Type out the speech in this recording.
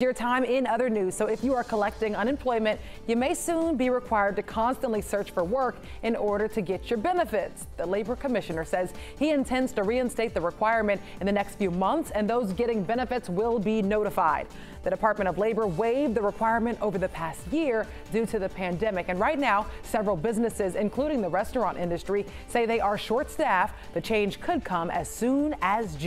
Your time in other news. So if you are collecting unemployment, you may soon be required to constantly search for work in order to get your benefits. The labor commissioner says he intends to reinstate the requirement in the next few months and those getting benefits will be notified. The Department of Labor waived the requirement over the past year due to the pandemic. And right now, several businesses, including the restaurant industry, say they are short staffed. The change could come as soon as June.